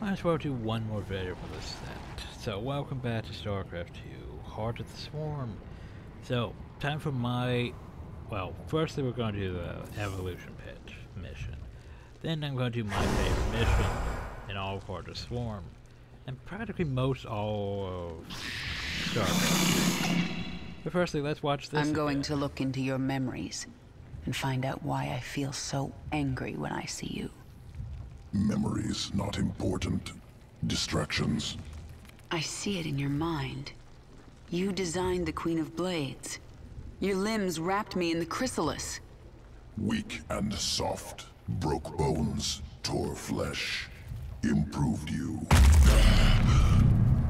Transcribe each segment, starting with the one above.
Might as well do one more video for this set. So, welcome back to StarCraft 2, Heart of the Swarm. So, time for my... Well, firstly we're going to do the Evolution Pit mission. Then I'm going to do my favorite mission in all of Heart of the Swarm. And practically most all of StarCraft. But firstly, let's watch this I'm going again. to look into your memories and find out why I feel so angry when I see you. Memories not important. Distractions. I see it in your mind. You designed the Queen of Blades. Your limbs wrapped me in the chrysalis. Weak and soft. Broke bones. Tore flesh. Improved you.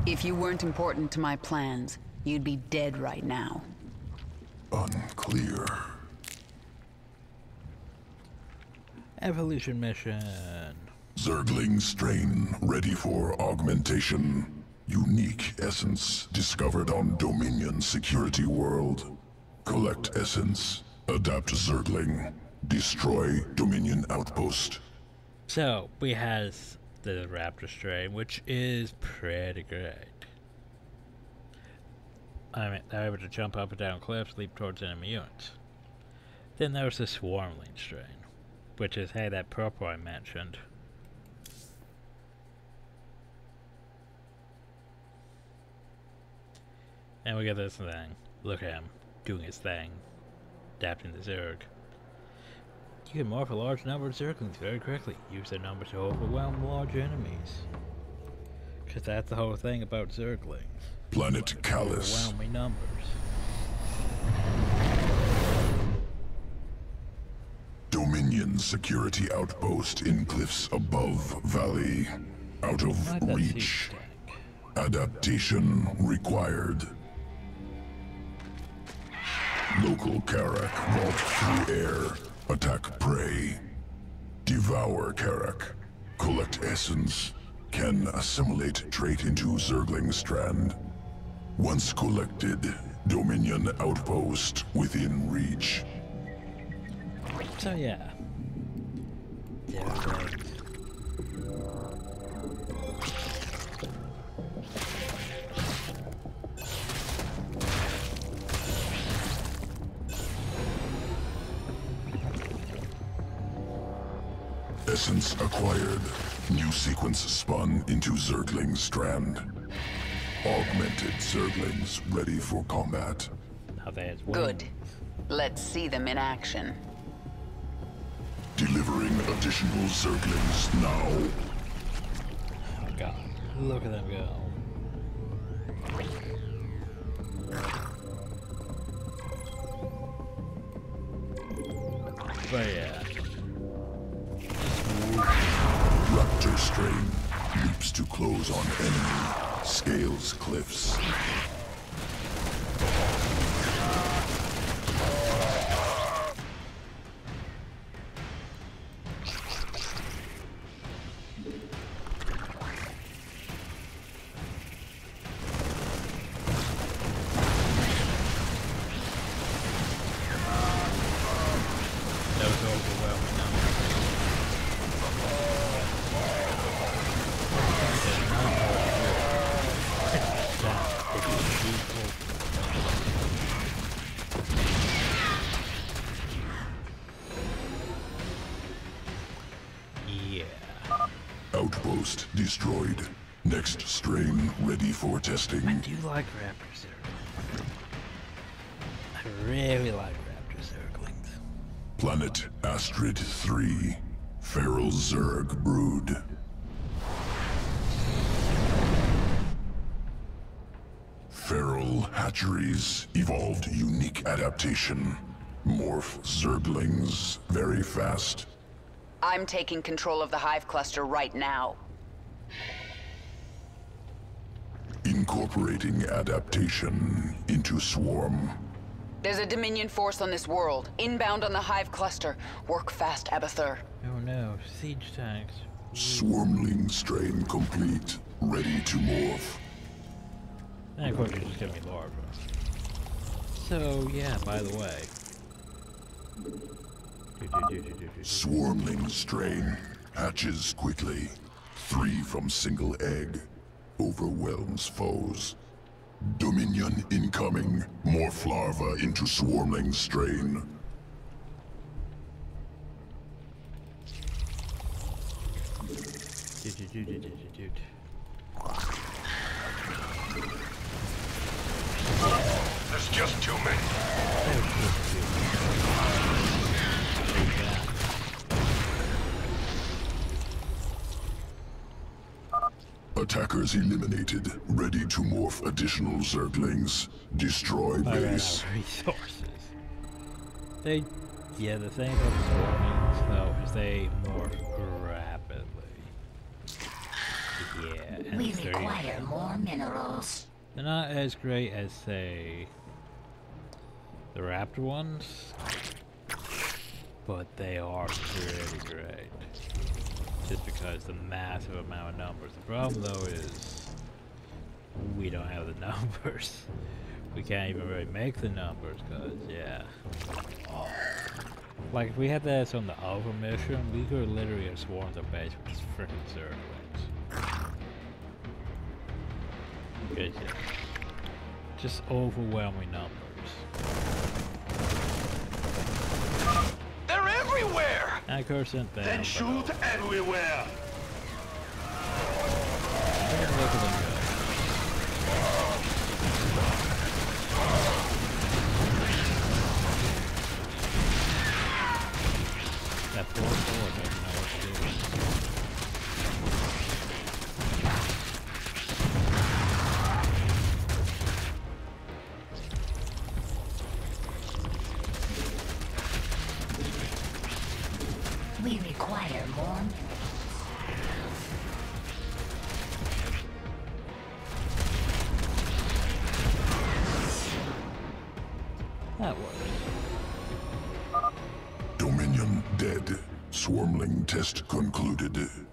If you weren't important to my plans, you'd be dead right now. Unclear. Evolution mission. Zergling strain ready for augmentation. Unique essence discovered on Dominion Security World. Collect essence. Adapt Zergling. Destroy Dominion outpost. So, we has the Raptor strain, which is pretty great. I mean, they're able to jump up and down cliffs, leap towards enemy units. Then there's the Swarmling strain, which is, hey, that purple I mentioned. And we got this thing. Look at him, doing his thing. Adapting the Zerg. You can morph a large number of Zerglings very quickly. Use their number to overwhelm large enemies. Because that's the whole thing about Zerglings. Planet Callus. Overwhelming numbers. Dominion security outpost in cliffs above valley. Out of like that siege reach. Adaptation required. Local Karak vault through air. Attack prey. Devour Karak. Collect essence. Can assimilate trait into Zergling strand. Once collected, Dominion outpost within reach. So yeah. Essence acquired. New sequence spun into Zergling strand. Augmented Zerglings ready for combat. Good. Let's see them in action. Delivering additional Zerglings now. Oh god. Look at them go. But yeah. Outpost destroyed. Next strain ready for I testing. do you like Raptor Zerglings. I really like Raptor Zerglings. Planet Astrid 3. Feral Zerg brood. Feral hatcheries evolved unique adaptation. Morph Zerglings very fast. I'm taking control of the hive cluster right now. Incorporating adaptation into swarm. There's a Dominion force on this world, inbound on the hive cluster. Work fast, Abathur. Oh no, siege tanks. Swarmling strain complete. Ready to morph. And of course you just give me larva. So yeah, by the way. Do, do, do. Swarmling strain hatches quickly. Three from single egg. Overwhelms foes. Dominion incoming. Morph larva into swarmling strain. There's just too many. That was just too- Take that. Attackers eliminated. Ready to morph additional Zerglings. Destroy I base. out of resources. They, yeah, the thing about the swarmlings though is they morph rapidly. Yeah, and We they're, require more minerals. they're not as great as say the raptor ones, but they are pretty great. Because the massive amount of numbers. The problem though is we don't have the numbers. We can't even really make the numbers because, yeah. Oh. Like, if we had this on the Alpha mission, we could literally have swarmed the base with just freaking zerglings. Good, yeah. Just overwhelming numbers. They're everywhere! And of course, then, Then shoot everywhere! Concluded.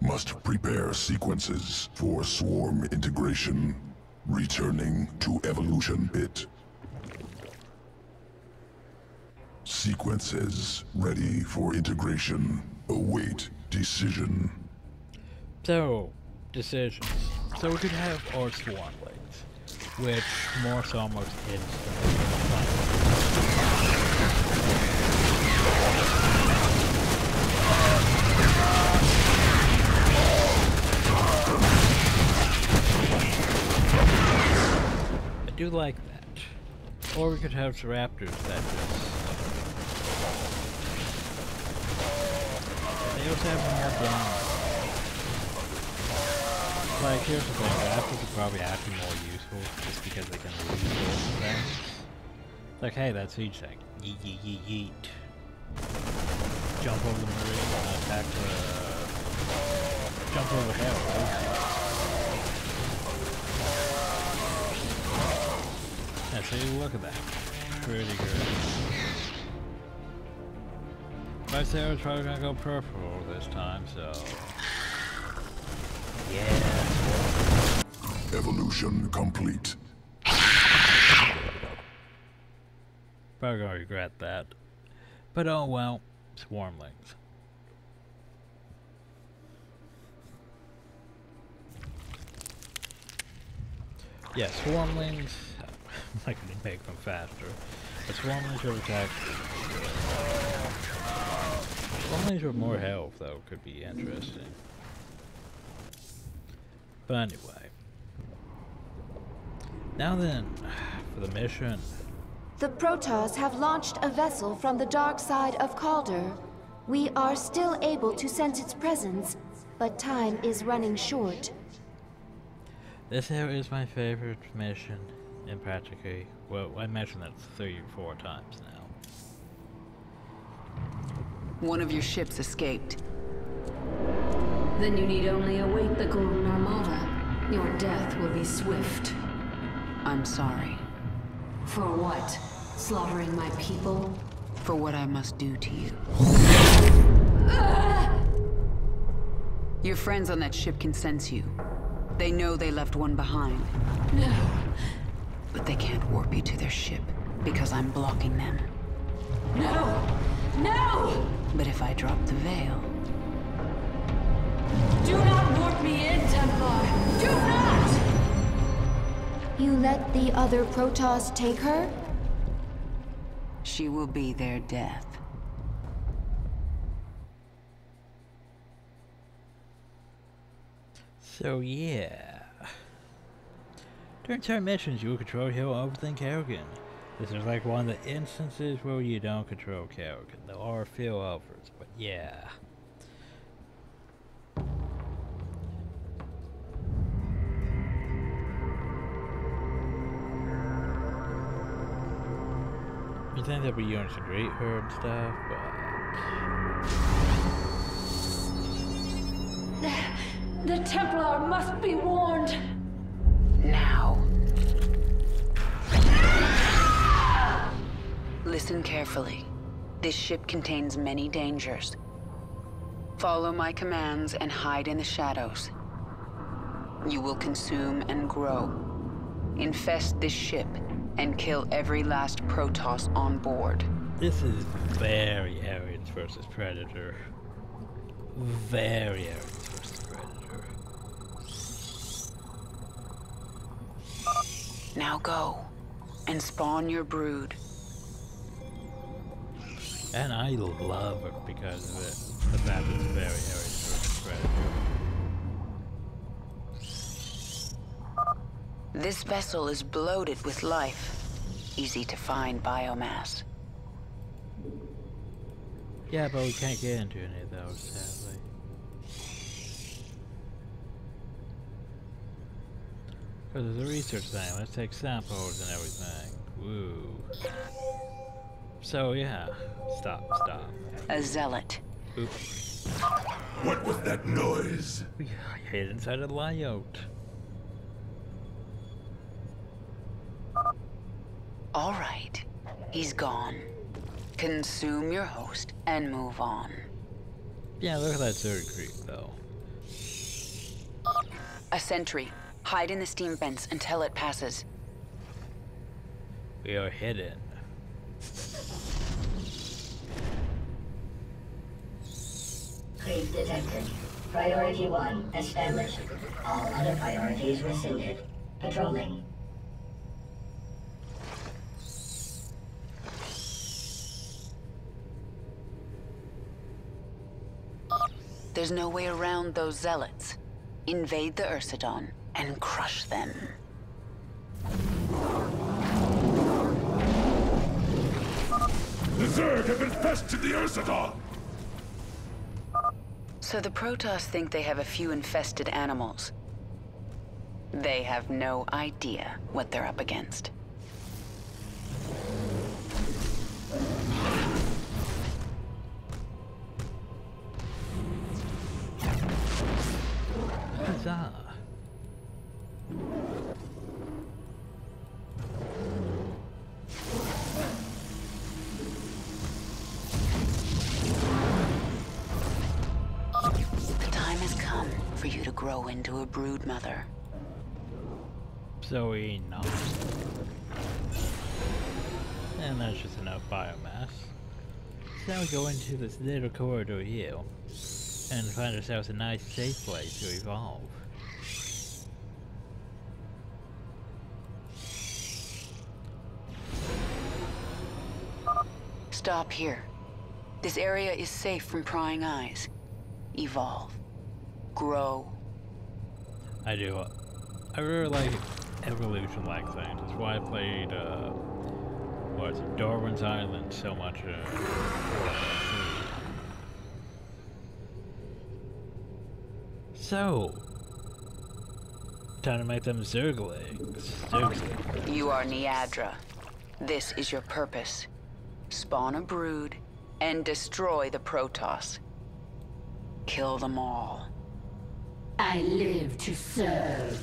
Must prepare sequences for swarm integration. Returning to evolution pit. Sequences ready for integration. Await decision. So, decisions. So we could have our swarmlings, which morphs almost instantly. Do like that. Or we could have raptors that just... They also have more damage. Like, here's the thing, raptors are probably actually more useful just because they can resource things. Like, hey, that's each thing. Yeet, yeet, yeet, yeet. Jump over the marine and attack the... Jump over hell. Yeah, see, look at that. Pretty good. My Sarah's probably gonna go purple this time, so... Yeah. Evolution complete. Probably gonna regret that. But oh well, swarmlings. Yeah, swarmlings. I can make them faster. But swarmlings are attack. Swarmlings with more health, though, could be interesting. But anyway. Now then, for the mission. The Protoss have launched a vessel from the dark side of Kaldir. We are still able to sense its presence, but time is running short. This here is my favorite mission in practically. Well, I mentioned that three or four times now. One of your ships escaped. Then you need only await the Golden Armada. Your death will be swift. I'm sorry For what? Slaughtering my people? for what I must do to you. Ah! Your friends on that ship can sense you. They know they left one behind, No. But they can't warp you to their ship because I'm blocking them. No! No! But if I drop the veil, Do not warp me in, Templar! Do not! You let the other Protoss take her? She will be their death. So yeah. During certain missions, you will control Hill overthink Kerrigan. This is like one of the instances where you don't control Kerrigan. There are few others, but yeah. You think that we units to greet her and stuff, but The Templar must be warned! Now. Listen carefully. This ship contains many dangers. Follow my commands and hide in the shadows. You will consume and grow. Infest this ship and kill every last Protoss on board. This is very Aliens versus Predator. Very Aliens versus Predator. Now go and spawn your brood. And I love it because of it. The fact it's very versus This vessel is bloated with life. Easy to find biomass. Yeah, but we can't get into any of those. Because there's a research thing, let's take samples and everything. Woo. So yeah, stop, stop. A zealot. Oops. What was that noise? We hid inside a layout. All right. He's gone. Consume your host and move on. Yeah, look at that third creep though. A sentry. Hide in the steam vents until it passes. We are hidden. Creep detected. Priority 1 established. All other priorities rescinded. Patrolling. There's no way around those zealots. Invade the Ursadon and crush them. The Zerg have infested the Ursadon! So the Protoss think they have a few infested animals. They have no idea what they're up against. Huzzah! So we know. And that's just enough biomass. So now we go into this little corridor here and find ourselves a nice safe place to evolve. Stop here. This area is safe from prying eyes. Evolve. Grow. I do. I really like evolution-like things. That's why I played, uh, what is it, Darwin's Island so much. Uh, so, time to make them Zerglings. Zerglings. You are Niadra. This is your purpose. Spawn a brood and destroy the Protoss. Kill them all. I live to serve.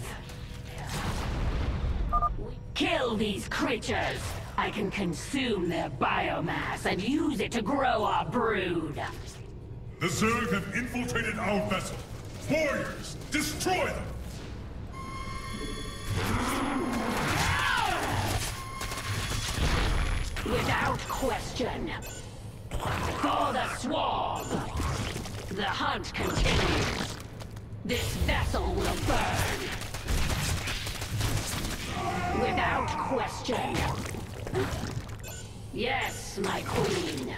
Kill these creatures! I can consume their biomass and use it to grow our brood. The Zerg have infiltrated our vessel. Warriors, destroy them! Without question. For the swarm! The hunt continues. This vessel will burn. Without question. Yes, my queen.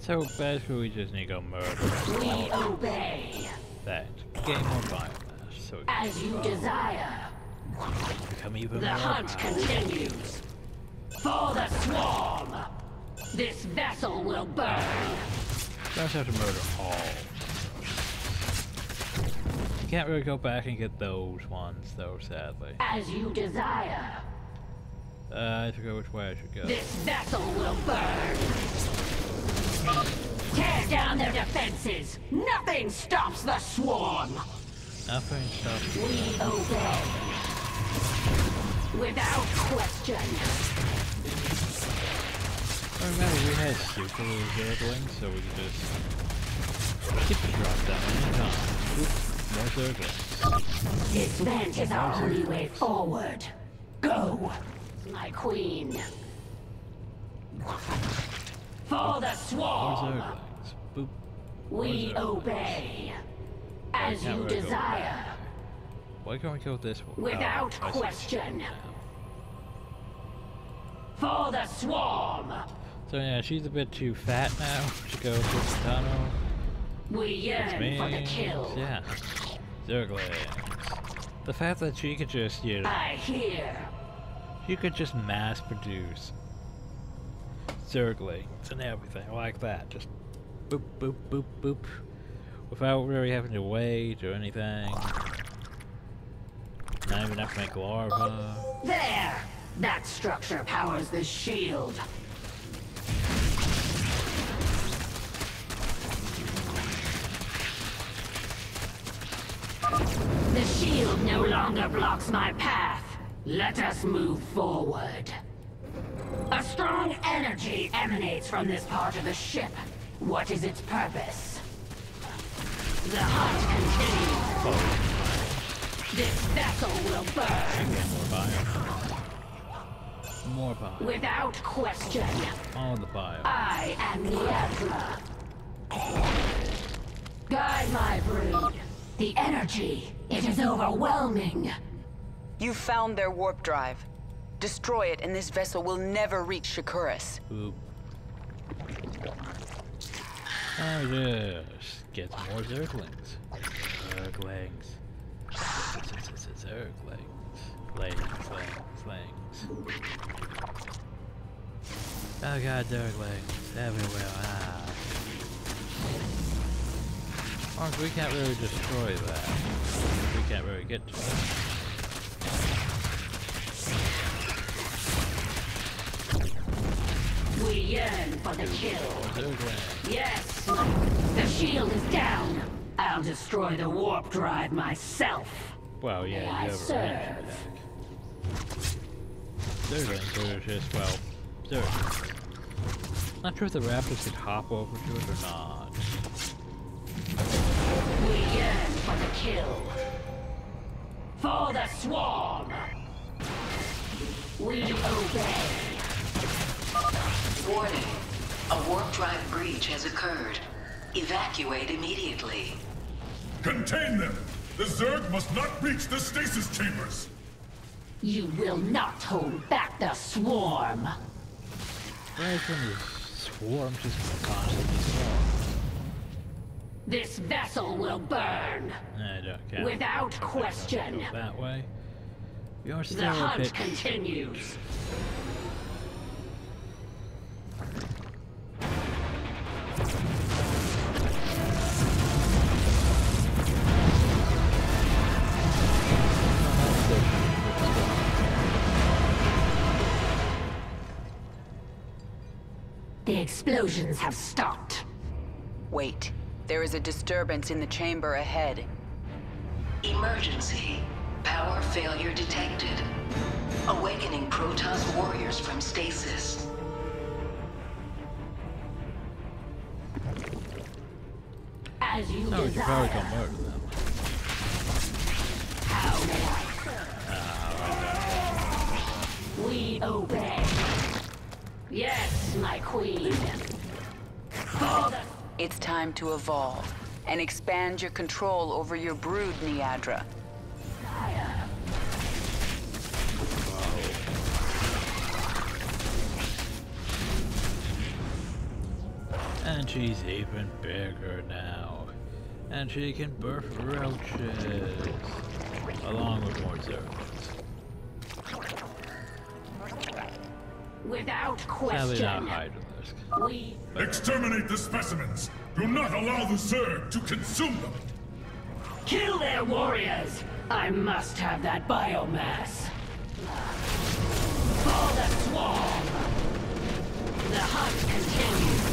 So basically, we just need to go murder We obey. that. Gain more biomass, so As you desire. become even The more hunt powerful. continues. For the swarm. This vessel will burn. Just have to murder all. Can't really go back and get those ones, though, sadly. As you desire. Uh, I forget which way I should go. This vessel will burn. Tear down their defenses. Nothing stops the swarm. Nothing stops me. We obey. Without question. I remember we had super zerglings, so we could just keep the drop down anytime. Zerglings. Disband is our only way forward. Go, my queen. For the swarm. We obey. As you desire. Why can't we go this one? Without Oh, question. For the swarm. So yeah, she's a bit too fat now to go through the tunnel. We yearn for the kill. yeah. Zerglings. The fact that she could just, you know, I hear. you could just mass produce Zerglings and everything like that. Just boop, boop, boop, boop. Without really having to wait or anything. Not even have to make larva. There! That structure powers the shield. The shield no longer blocks my path. Let us move forward. A strong energy emanates from this part of the ship. What is its purpose? The hunt continues. This vessel will burn. More bio. More bio. Without question, All the bio. I am the Niebla. Guide my brood. The energy, it is overwhelming. You found their warp drive. Destroy it, and this vessel will never reach Shakuras. Boop. Oh yes, get more zerglings. Zerglings. Zerglings. Slings, slings, slings. Oh god, zerglings. Everywhere. Ah. Oh, we can't really destroy that. We can't really get to it. We yearn for the kill. Yes, the shield is down. I'll destroy the warp drive myself. Well, yeah, you have a range attack. Zerglings are just, well. Not sure if the raptors could hop over to it or not. For the kill. For the swarm. We obey. Warning. A warp drive breach has occurred. Evacuate immediately. Contain them! The Zerg must not reach the stasis chambers! You will not hold back the swarm. Why is when the swarm just constantly swarm? This vessel will burn. I don't care. Without question. go That way. We are The still a hunt bit... continues. The explosions have stopped. Wait. There is a disturbance in the chamber ahead. Emergency. Power failure detected. Awakening Protoss warriors from stasis. As you No, you probably desire. don't murder them. How may We obey. Yes, my queen. For the It's time to evolve. and expand your control over your brood, Niadra. And she's even bigger now. And she can birth roaches. Along with more servants. Without Sadly not question, Hydralisk. we Exterminate the specimens! Do not allow the Zerg to consume them! kill their warriors. I must have that biomass. For the swarm. The hunt continues.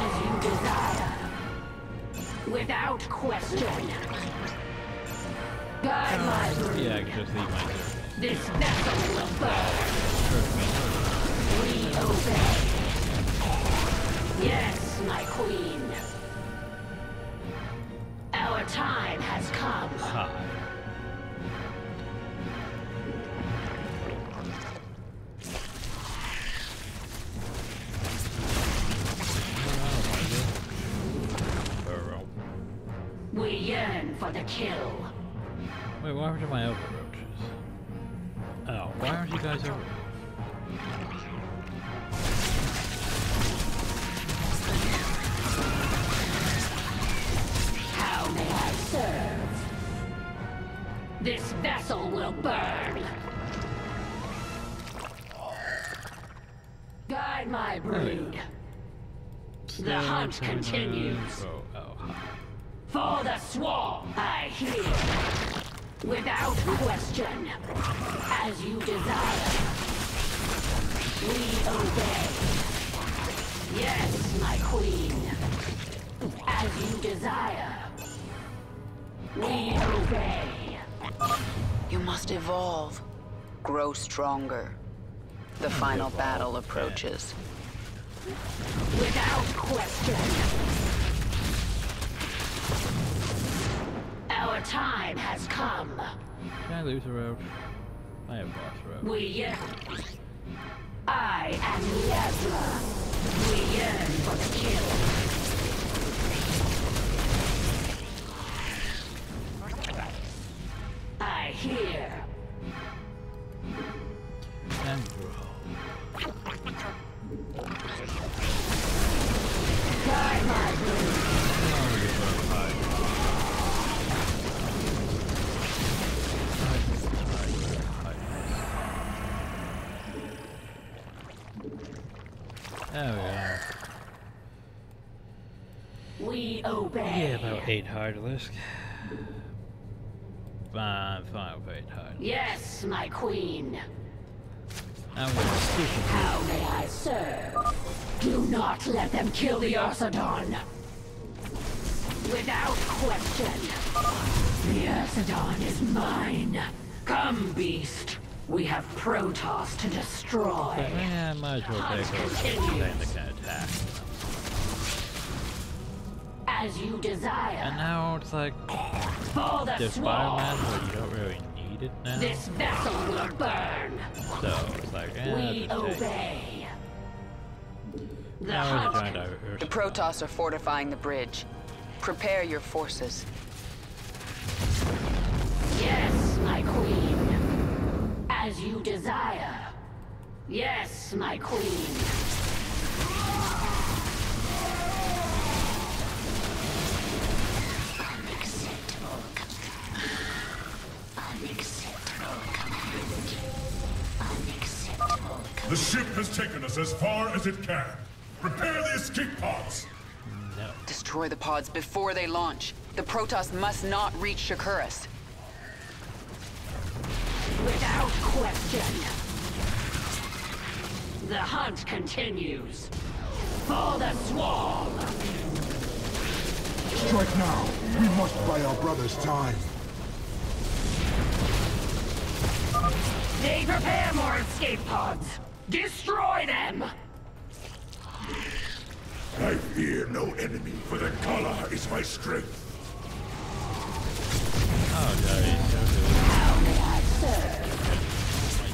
As you desire. Without question. Guide my brood. Yeah, I can just leave my servants. This vessel will burn. We obey. Yes, my queen. Our time has come. Burrow. We yearn for the kill. Wait, what happened to my other hunt continues. For the swarm, I hear. Without question. As you desire. We obey. Yes, my queen. As you desire. We obey. You must evolve. Grow stronger. The final battle approaches. Without question. Our time has come. Can I lose a rope? I have boss roach. We yearn. I am Yazla. We yearn for the kill. Hydralisk. Fine, fine with eight Hydralisk. Yes, my queen. I'm gonna stick it. How may I serve? Do not let them kill the Ursadon. Without question. The Ursadon is mine. Come, beast. We have Protoss to destroy. Yeah, might as well take over the thing attack. As you And now it's like, For the there's swarm. biomass, but you don't really need it now. This vessel will burn. So it's like, eh, We I'll just take it. obey. The Now hunt trying to The Protoss are fortifying the bridge. Prepare your forces. Yes, my queen. As you desire. Yes, my queen. The ship has taken us as far as it can. Prepare the escape pods! No. Destroy the pods before they launch. The Protoss must not reach Shakuras. Without question. The hunt continues. For the swarm. Strike now. We must buy our brothers time. They prepare more escape pods. Destroy them. I fear no enemy, for the Khala is my strength. Oh, no, How may I serve?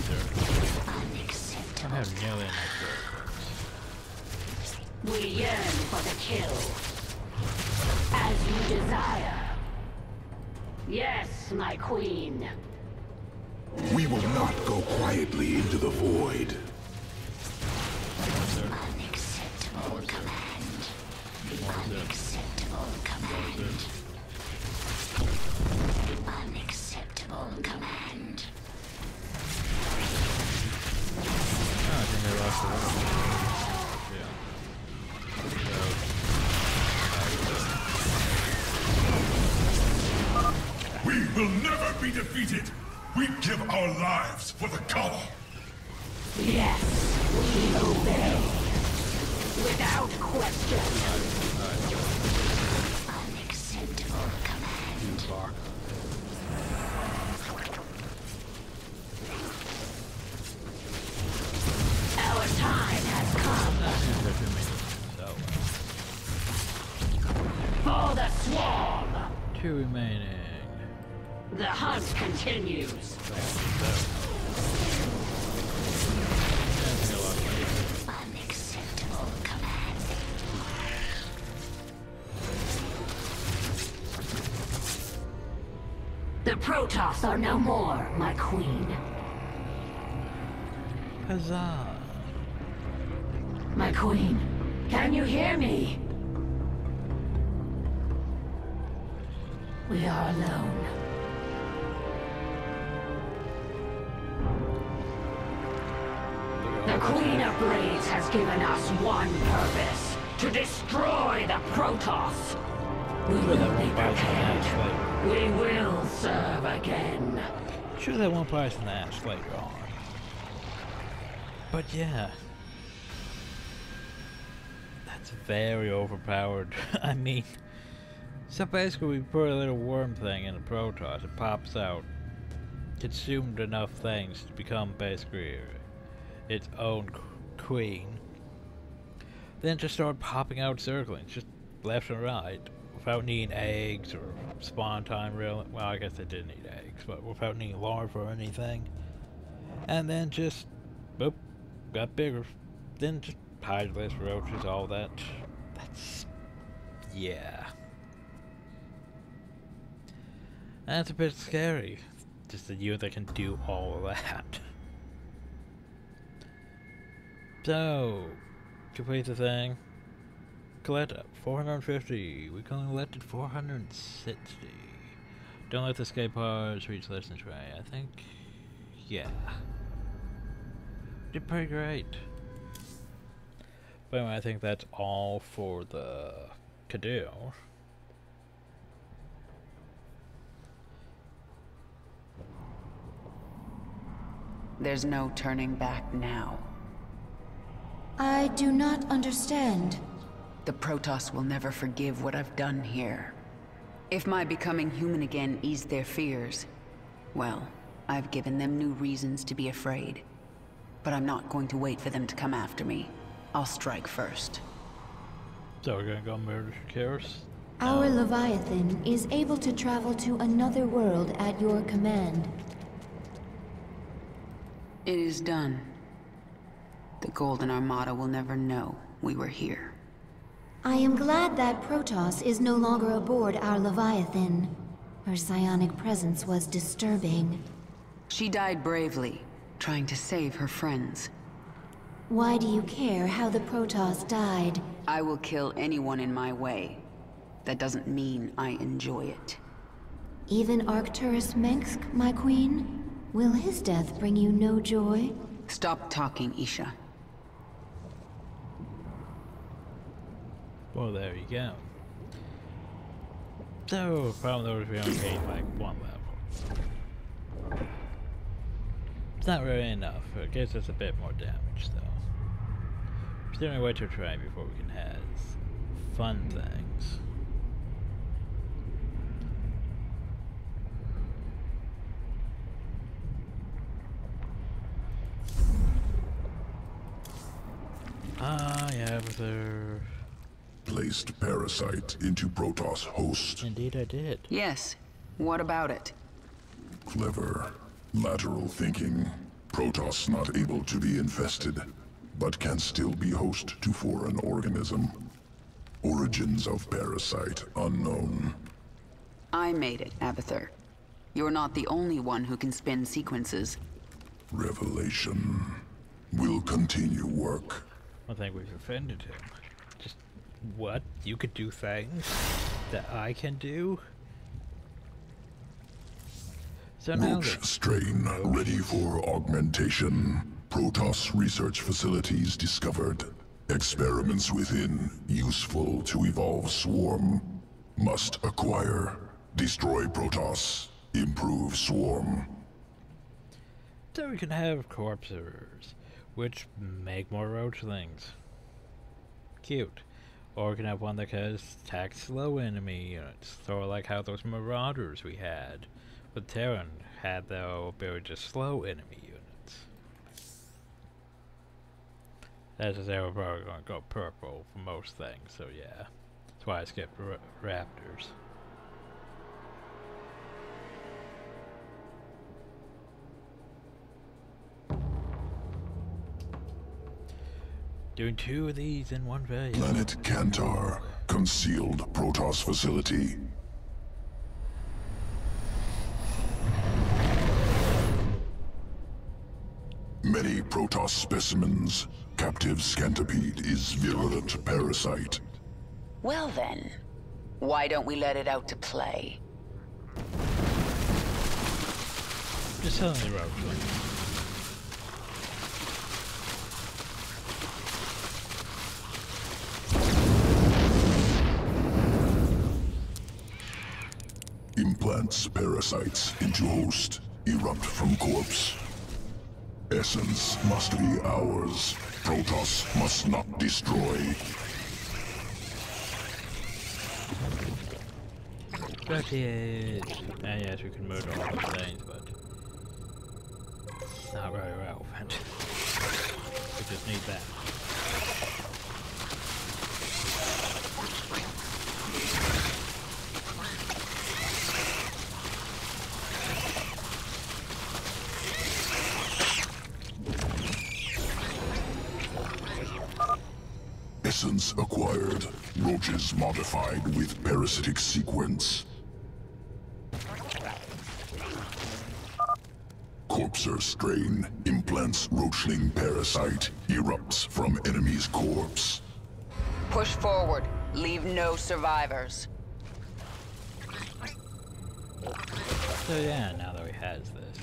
good. My servants. I have nearly enough. We yearn for the kill. As you desire. Yes, my queen. We will not go quietly into the void. The Protoss are no more, my queen. Huzzah! My queen, can you hear me? We are alone. The Queen of Blades has given us one purpose. To destroy the Protoss. We will be won't bite some prepared. We will serve again. Sure that won't bite some ass later on. But yeah. That's very overpowered. I mean, so basically we put a little worm thing in a Protoss, it pops out, consumed enough things to become basically its own queen, then just start popping out zerglings, just left and right, without needing eggs or spawn time really. Well, I guess they did need eggs, but without needing larvae or anything. And then just, boop, got bigger. Then just hydras, roaches, all that. That's, yeah. That's a bit scary. Just a unit that can do all that. So, complete the thing. Collect 450. We collected 460. Don't let the escape pods reach less than try. I think, yeah. Did pretty great. But anyway, I think that's all for the Cadil. There's no turning back now. I do not understand. The Protoss will never forgive what I've done here. If my becoming human again eased their fears, well, I've given them new reasons to be afraid. But I'm not going to wait for them to come after me. I'll strike first. So we're gonna go murder Karis? Our Leviathan is able to travel to another world at your command. It is done. The Golden Armada will never know we were here. I am glad that Protoss is no longer aboard our Leviathan. Her psionic presence was disturbing. She died bravely, trying to save her friends. Why do you care how the Protoss died? I will kill anyone in my way. That doesn't mean I enjoy it. Even Arcturus Mengsk, my queen? Will his death bring you no joy? Stop talking, Izsha. Well, there you go. So, is we only gained like one level. It's not really enough. It gives us a bit more damage though. Is there any way to try before we can have fun things? Ah, yeah, but there. Placed parasite into Protoss host. Indeed, I did. Yes. What about it? Clever. Lateral thinking. Protoss not able to be infested, but can still be host to foreign organism. Origins of parasite unknown. I made it, Abathur. You're not the only one who can spin sequences. Revelation. We'll continue work. I think we've offended him. What? You could do things that I can do? So Roach strain ready for augmentation. Protoss research facilities discovered. Experiments within useful to evolve swarm. Must acquire. Destroy Protoss. Improve swarm. so we can have corpses, which make more roachlings. Cute. Or we can have one that can attack slow enemy units, sort of like how those marauders we had with Terran had the ability to slow enemy units. That's just they were probably going to go purple for most things, so yeah. That's why I skipped ra Raptors. Doing two of these in one day. Planet Kantar. Concealed Protoss facility. Many Protoss specimens. Captive Scantipede is virulent parasite. Well then, why don't we let it out to play? Just telling the roachlings. Implants parasites into host. Erupt from corpse. Essence must be ours. Protoss must not destroy. Got it. And yes, we can murder all those things, but not very relevant. we just need that. Essence acquired. Roaches modified with parasitic sequence. Corpser strain implants roachling parasite. Erupts from enemy's corpse. Push forward. Leave no survivors. So yeah, now that we has this,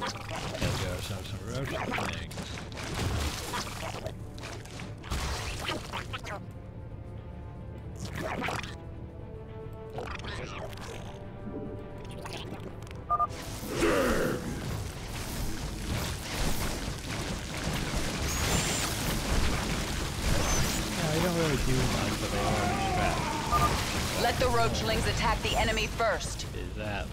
let's go some some roach things. That?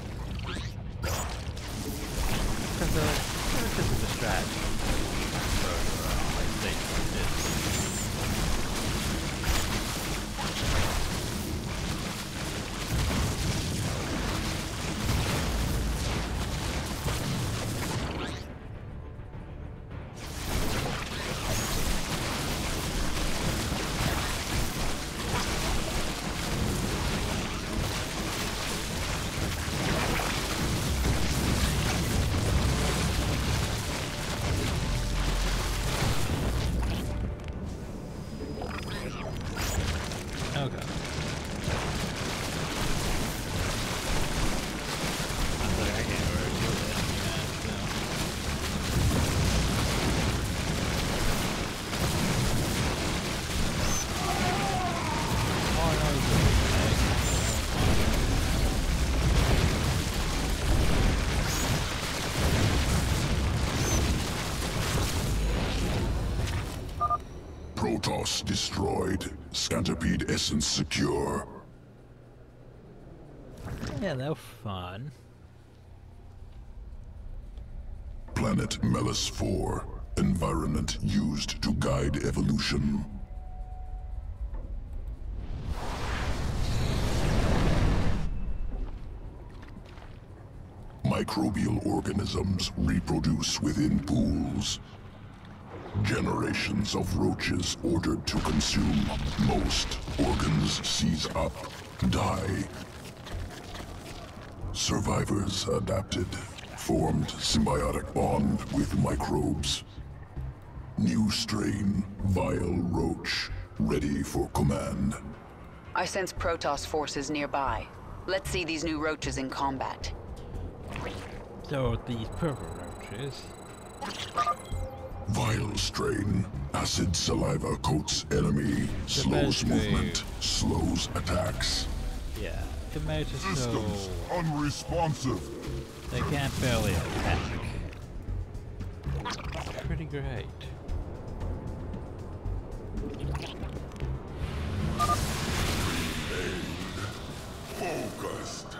Essence secure. Yeah, that was fun. Planet Melis 4. Environment used to guide evolution. Microbial organisms reproduce within pools. Generations of roaches ordered to consume. Most organs seize up, die. Survivors adapted, formed symbiotic bond with microbes. New strain, vile roach, ready for command. I sense Protoss forces nearby. Let's see these new roaches in combat. So these purple roaches. Vile strain. Acid saliva coats enemy, slows movement, slows attacks. Yeah, so Systems unresponsive. they can't barely attack. Pretty great. Focused.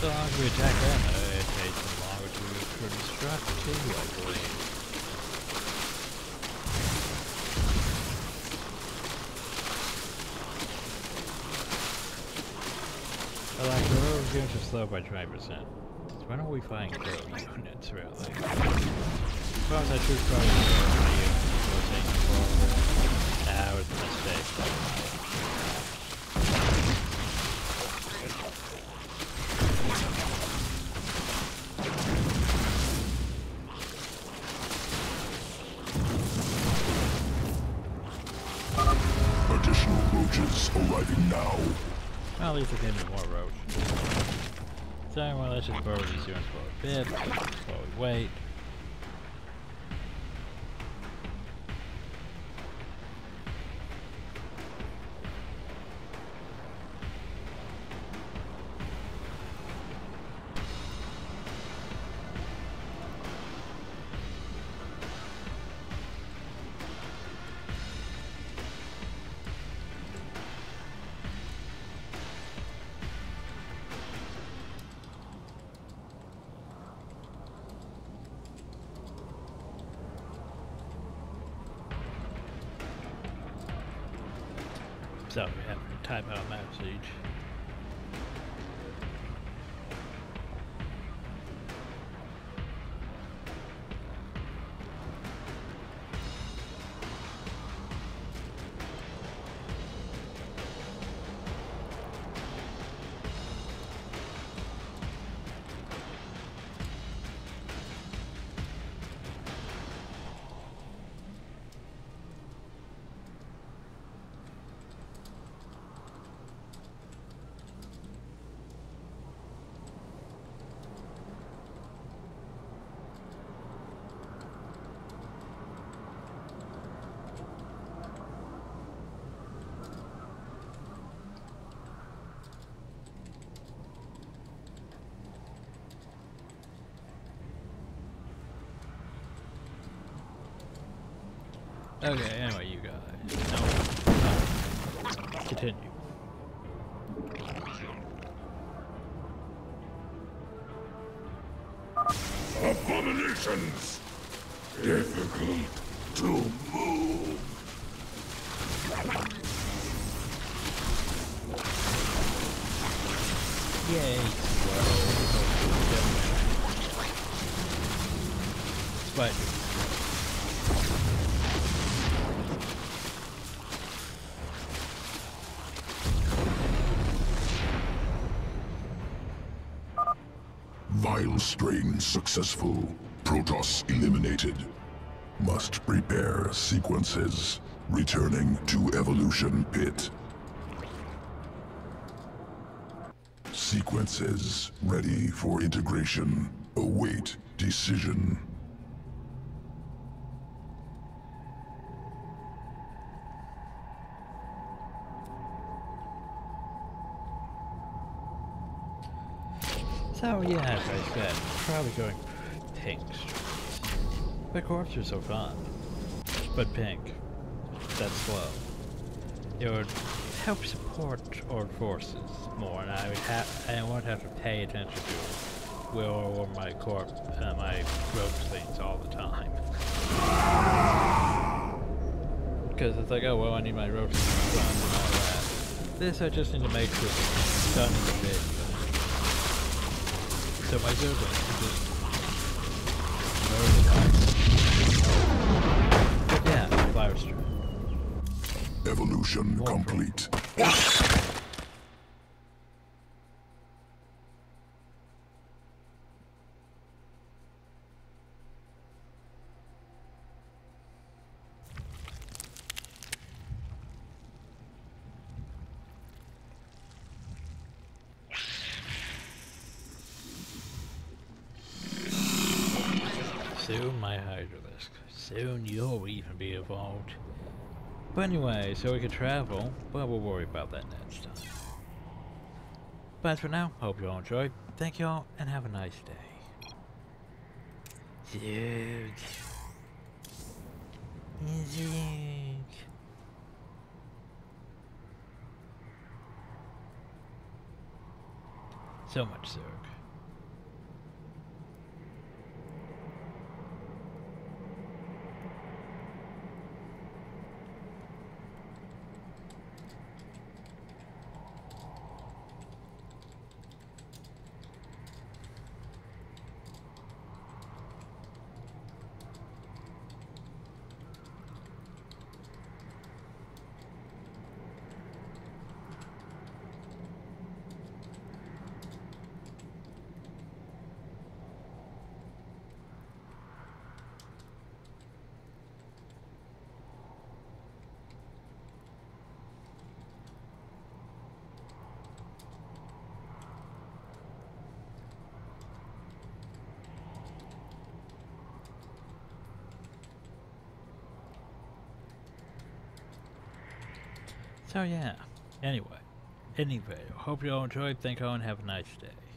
The longer we attack them, it takes them longer to, destruct too, I believe. But like, the road units are slow by 20%. When are we fighting road units, really? Suppose I should probably go my units before was a mistake. Bit while we wait. We have Okay, anyway, you guys. No. no. Continue. Abominations! Difficult strain successful. Protoss eliminated. Must prepare sequences. Returning to evolution pit. Sequences ready for integration. Await decision. So yeah, as I said, probably going pink. But corpses are so fun. But pink. That's slow. It would help support our forces more, and I would have I won't have to pay attention to will or my corp uh, my rope things all the time. Because it's like, oh well, I need my rope and all that. This I just need to make sure it's done in the. So my servant can just murder the But yeah, virus stream. Evolution complete. soon, my Hydralisk. Soon you'll even be evolved. But anyway, so we can travel, but we'll worry about that next time. But for now, hope you all enjoyed. Thank you all, and have a nice day. Zerg. Zerg. So much Zerg. So yeah, anyway, anyway, hope you all enjoyed, thank you all, and have a nice day.